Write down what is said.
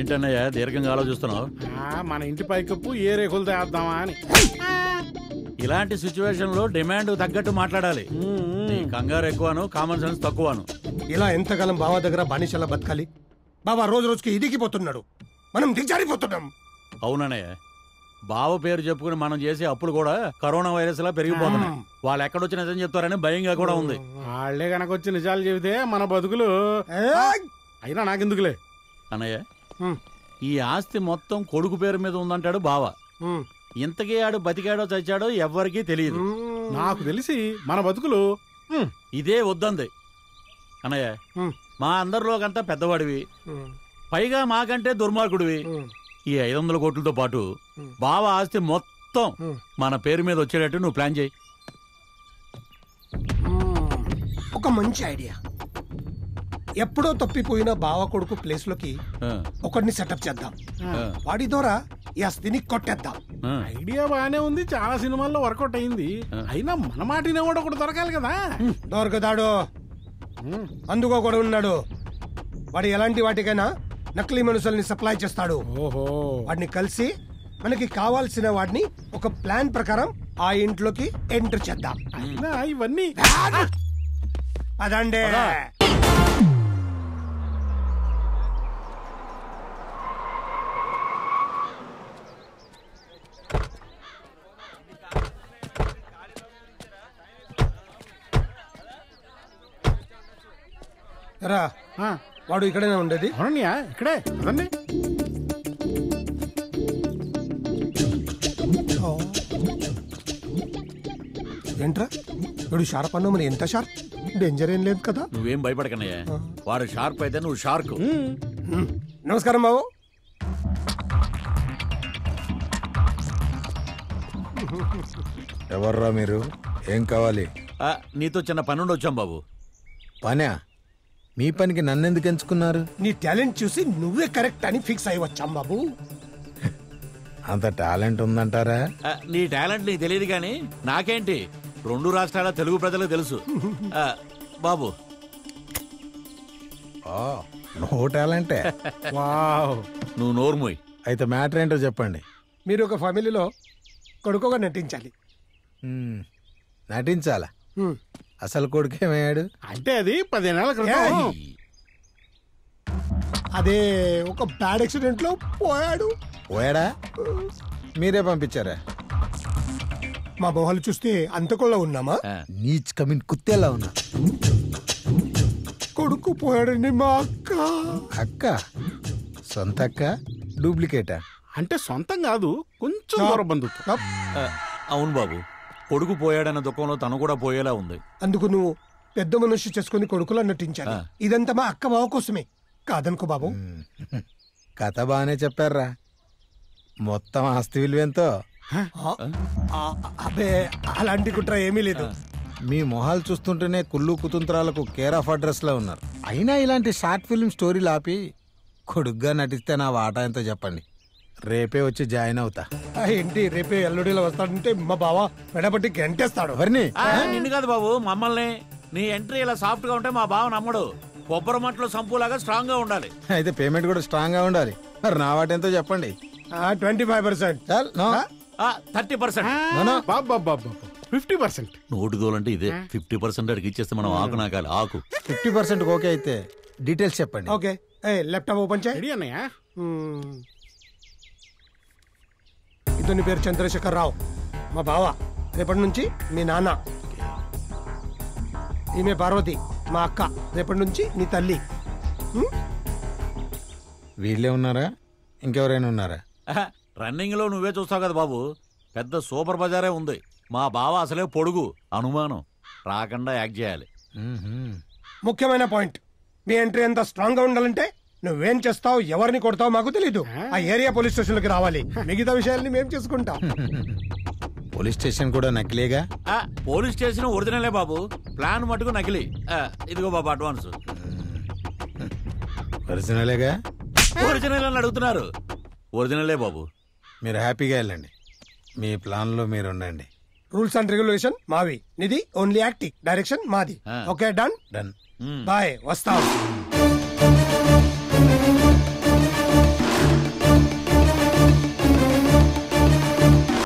ఏంటన్నయ్య దీర్ఘంగా ఆలోచిస్తున్నావు? ఆ, మన ఇంటి పైకప్పు ఏ రేకులు తేద్దామా అని. ఇలాంటి సిచ్యువేషన్లో డిమాండ్ తగ్గట్టు మాట్లాడాలి. నీ కంగారు ఎక్కువను కామన్ సెన్స్ తక్కువను. ఇలా ఎంతకాలం బావ దగ్గర బానిసలా బతకాలి? బాబా రోజు రోజుకి ఇదిగిపోతున్నాడు మనం దిగజారిపోతున్నాం. అవునన్నయ్య బావ పేరు చెప్పుకుని మనం చేసే అప్పులు కూడా కరోనా వైరస్ లా పెరిగిపోతున్నాయి వాళ్ళు ఎక్కడొచ్చి నిజం చెప్తారని భయంగా కూడా ఉంది. వాళ్ళే కనుక వచ్చి నిజాలు చెబితే మన బతుకులు ఏయ్! అయినా నాకెందుకులే? అన్నయ్య. ఈ ఆస్తి మొత్తం కొడుకు పేరు మీద ఉందంటాడు బావ. ఇంతకీ ఆడు బతికాడో చచ్చాడో ఎవ్వరికీ తెలియదు. నాకు తెలిసి మన బతుకులు ఇదే వద్దంది. అన్నయ్య మా అందరిలోకంతా పెద్దవాడివి. పైగా మాకంటే దుర్మార్గుడివి. ఈ ఐదు వందల కోట్లతో పాటు బావ ఆస్తి మొత్తం. మన పేరు మీద వచ్చేటట్టు నువ్వు ప్లాన్ చేయి. ఒక మంచి ఐడియా. ఎప్పుడో తప్పిపోయిన బావ కొడుకు ప్లేస్లోకి ఒకడిని సెటప్ చేద్దాం. వాడి ద్వారా ఈ ఆస్తిని కొట్టేద్దాం. ఐడియా బాగానే ఉంది చాలా సినిమాల్లో వర్కౌట్ అయింది. అయినా మన మాటినే కూడా ఒకటి దొరకాలి కదా? దొరకదాడు. అందుకో కూడా ఉన్నాడు. వాడు ఎలాంటి వాటికైనా నకిలీ మనుషుల్ని సప్లై చేస్తాడు. ఓహో. వాడిని కలిసి మనకి కావాల్సిన వాడిని ఒక ప్లాన్ ప్రకారం ఆ ఇంట్లోకి ఎంటర్ చేద్దాం. అయినా ఇవన్నీ అదండే. రా ఆ, వాడు ఇక్కడనే ఉండేది. అవునన్నయ్య ఇక్కడే అదండి ఏంట్రా? వీడు షార్ప్ అన్నా మరి ఎంత షార్ప్? డేంజర్ ఏం లేదు కదా? నువ్వేం భయపడకన్నయ్య వాడు షార్ప్ అయితే నువ్వు షార్క్. హ్మ్. నమస్కారం బాబు. ఎవర్రా మీరు? ఏం కావాలి? ఆ, నీతో చిన్న పని ఉండి వచ్చాం బాబు. పనా? మీ పనికి నన్నెందుకు ఎంచుకున్నారు? నీ టాలెంట్ చూసి నువ్వే కరెక్ట్ అని ఫిక్స్ అయి వచ్చాం బాబు. అంత టాలెంట్ ఉందంటారా? ఆ, నీ టాలెంట్ నీకు తెలియదు కానీ నాకేంటి? రెండు రాష్ట్రాల తెలుగు ప్రజలకు తెలుసు. ఆ, బాబు. Oh no టాలెంటే. వావ్. నువ్వు నోర్మోయ్. అయితే మ్యాటర్ ఏంటో చెప్పండి. మీరు ఒక ఫ్యామిలీలో కొడుకుగా నటించాలి. మ్మ్. నటించాలా? హ్మ్. అసలు కొడుకేమయ్యాడు అంటే అది పదిహేనేళ్ళ క్రితం. ఏయ్. అదే ఒక బ్యాడ్ యాక్సిడెంట్లో పోయాడు. పోయాడా? మీరే పంపించారా? మా మొహాలు చూస్తే అంతకుల్లో ఉన్నామా? నీచ్ కమిన్ కుత్తేలా ఉన్నా. కొడుకు పోయాడండి మా అక్క. అక్క? సొంత అక్క? డూప్లికేటా? అంటే సొంతం కాదు కొంచెం దూర బంధుత్వం. అవును బాబు. కొడుకు పోయాడన్న దుఃఖంలో తను కూడా పోయేలా ఉంది. అందుకు నువ్వు పెద్ద మనిషి చేసుకుని కొడుకులా నటించాలి. ఆ. ఇదంతా మా అక్క బావ కోసమే. కాదనుకో బాబు. కథ బాగానే చెప్పారా మొత్తం ఆస్తి విలువెంతో? ఆ, ఆ, అబే అలాంటి కుట్ర ఏమీ లేదు. మీ మొహాలు చూస్తుంటేనే కుళ్ళు కుతంత్రాలకు కేర్ ఆఫ్ అడ్రస్లో ఉన్నారు. అయినా ఇలాంటి షార్ట్ ఫిల్మ్ స్టోరీలు ఆపి కొడుగ్గా నటిస్తే నా వాటా ఎంతో చెప్పండి. రేపే వచ్చి జాయిన్ అవుతా. ఆ, ఏంటి రేపే ఎల్లుడిలో వస్తాడంటే మా బావ మెడబట్టి గంటేస్తాడు. ఎవరిని? ఆ, నిన్ను కాదు బాబు మమ్మల్ని. నీ ఎంట్రీ ఇలా సాఫ్ట్గా ఉంటే మా బావ నమ్మడు. కొబ్బరి మట్లో సంపులాగా స్ట్రాంగ్గా ఉండాలి. అయితే పేమెంట్ కూడా స్ట్రాంగ్గా ఉండాలి. మరి నా వాట ఎంతో చెప్పండి. Twenty five percent. చాల్ no. Thirty percent. No fifty percent. Note దోలంటే ఇదే ఫిఫ్టీ పర్సెంట్ అడిగి ఇచ్చేస్తే మనం ఆకు నాకాలి ఆకు. ఫిఫ్టీ పర్సెంట్ ఓకే అయితే. డీటెయిల్స్ చెప్పండి. ఓకే. ఏ ల్యాప్టాప్ ఓపెన్ చేయి. రెడీ అన్నయ్య? ఇతని పేరు చంద్రశేఖర్ రావు మా బావ రేపటి నుంచి మీ నాన్న. ఈమె పార్వతి మా అక్క రేపటి నుంచి నీ తల్లి? వీళ్ళే ఉన్నారా? ఇంకెవరైనా ఉన్నారా? రన్నింగ్లో నువ్వే చూస్తావు కదా బాబు. పెద్ద సూపర్ బజారే ఉంది. మా బావ అసలే పొడుగు అనుమానం. రాకుండా యాక్ట్ చేయాలి. ముఖ్యమైన పాయింట్. మీ ఎంట్రీ ఎంత స్ట్రాంగ్గా ఉండాలంటే నువ్వేం చేస్తావు ఎవరిని కొడతావు మాకు తెలీదు. ఆ? ఏరియా పోలీస్ స్టేషన్లోకి రావాలి మిగతా విషయాల్ని మేము చూసుకుంటాం. పోలీస్ స్టేషన్ కూడా నకిలీగా? ఆ, పోలీస్ స్టేషన్ ఒరిజినలే బాబు. ప్లాన్ మటుకు నకిలీ. ఆ, ఇదిగో బాబు అడ్వాన్స్. ఒరిజినలేగా? ఒరిజినల్ అని అడుగుతున్నారు. ఒరిజినలే బాబు. మీరు హ్యాపీగా వెళ్ళండి. మీ ప్లాన్లో మీరు ఉండండి రూల్స్ అండ్ రెగ్యులేషన్ మావి. నిధి ఓన్లీ యాక్టింగ్ డైరెక్షన్ మాది. Okay done? డన్. బాయ్ వస్తాం. Thank you.